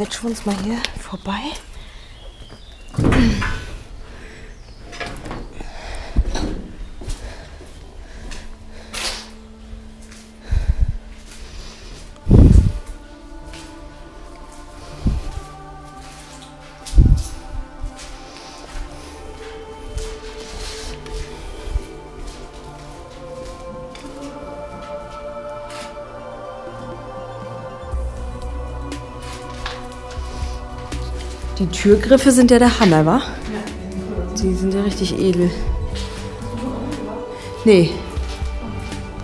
Quetschen wir uns mal hier vorbei. Die Türgriffe sind ja der Hammer, wa? Die sind ja richtig edel. Nee.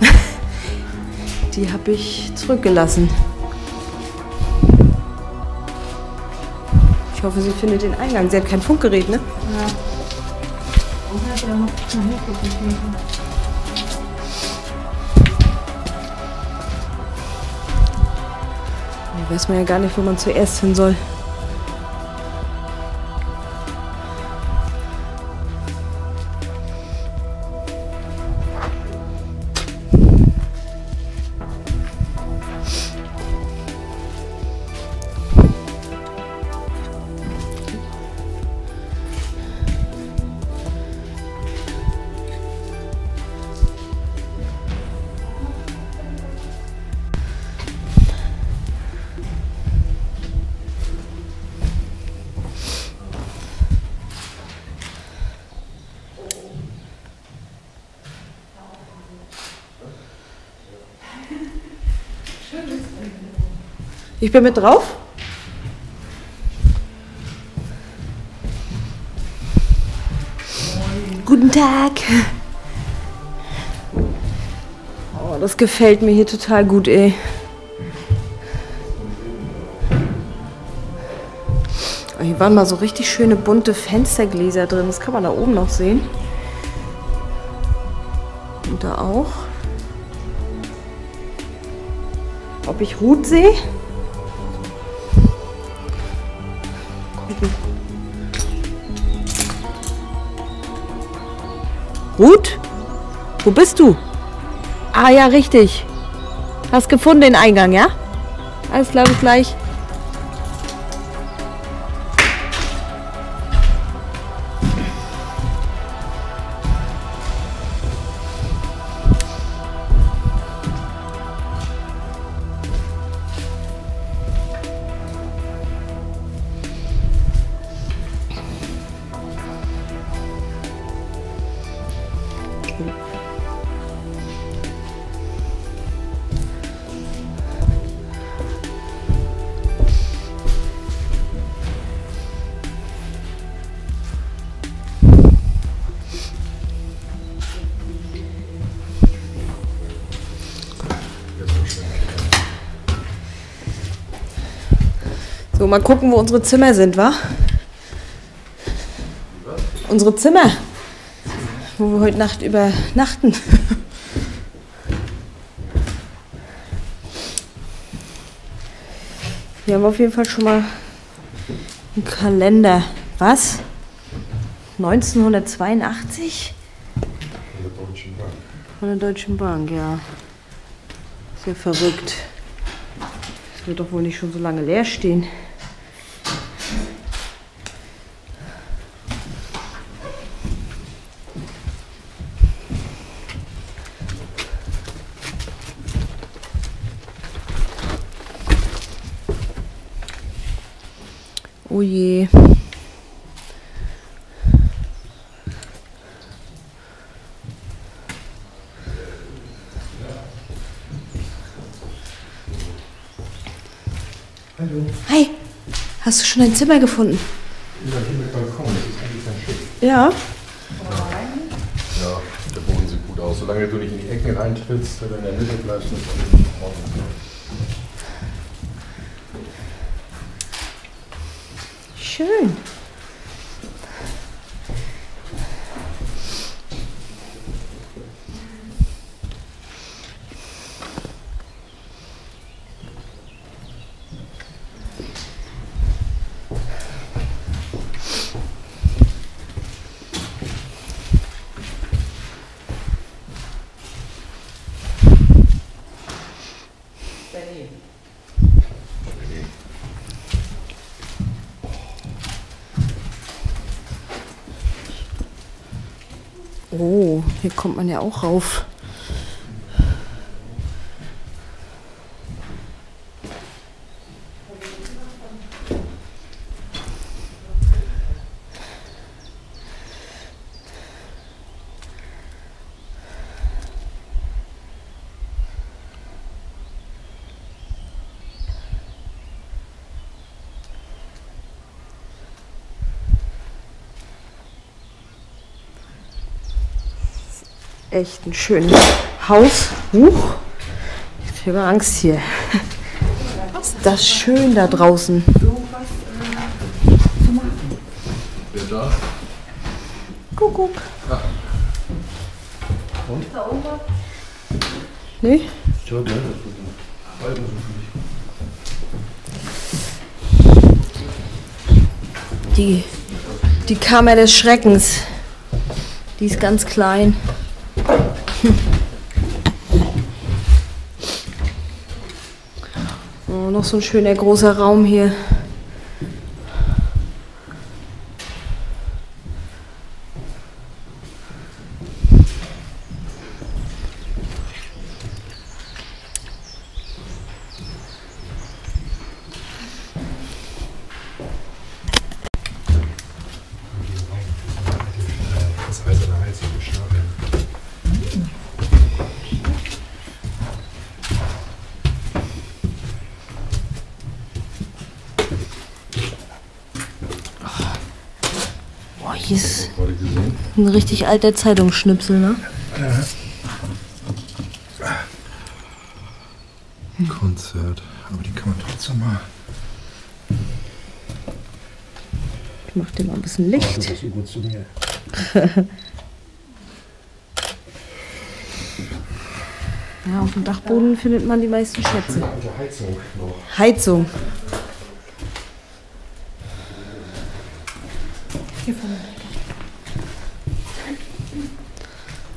Die habe ich zurückgelassen. Ich hoffe, sie findet den Eingang. Sie hat kein Funkgerät, ne? Ja. weiß man ja gar nicht, wo man zuerst hin soll. Ich bin mit drauf. Guten Tag. Oh, das gefällt mir hier total gut, ey. Hier waren mal so richtig schöne bunte Fenstergläser drin. Das kann man da oben noch sehen. Und da auch. Ob ich Ruth sehe? Ruth? Wo bist du? Ah ja, richtig. Hast gefunden den Eingang, ja? Alles klar, bis gleich. Mal gucken, wo unsere Zimmer sind, wa? Unsere Zimmer. Wo wir heute Nacht übernachten. Hier haben wir auf jeden Fall schon mal einen Kalender. Was? 1982? Von der Deutschen Bank. Von der Deutschen Bank, ja. Sehr verrückt. Das wird doch wohl nicht schon so lange leer stehen. Oh je. Hallo. Hi, hast du schon ein Zimmer gefunden? Ja, hier mit Balkon, das ist eigentlich ganz schick. Ja. Ja, der Boden sieht gut aus. Solange du nicht in die Ecken reintrittst oder in der Mitte bleibst, ist alles in Ordnung. Schön. Oh, hier kommt man ja auch rauf. Echt ein schönes Haus. Huch, ich kriege Angst hier. Ist das schön da draußen. Wer da? Kuckuck. Ah. Und? Nee? Die, die Kammer des Schreckens. Die ist ganz klein. Noch so ein schöner großer Raum hier. Das eiserne Heizung geschlagen. Boah, hier ist ein richtig alter Zeitungsschnipsel, ne? Konzert. Aber die kann man trotzdem mal. Ich mach dir mal ein bisschen Licht. Ja, auf dem Dachboden findet man die meisten Schätze. Heizung. Heizung.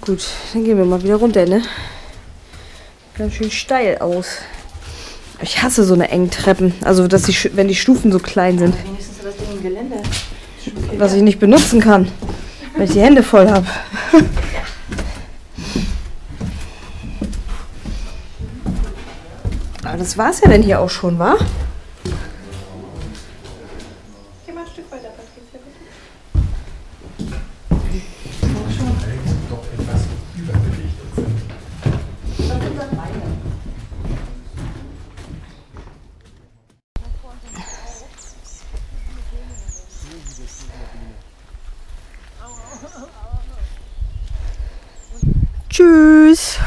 Gut, dann gehen wir mal wieder runter, ne? Ganz schön steil aus. Ich hasse so eine engen Treppen. Also, dass die, wenn die Stufen so klein sind. Wenigstens hat das Ding im Gelände. Was ich nicht benutzen kann, weil ich die Hände voll habe. Aber das war's ja denn hier auch schon, wa? Geh mal ein Stück weiter, Patricia. Doch etwas überbelichtet sind. Tschüss.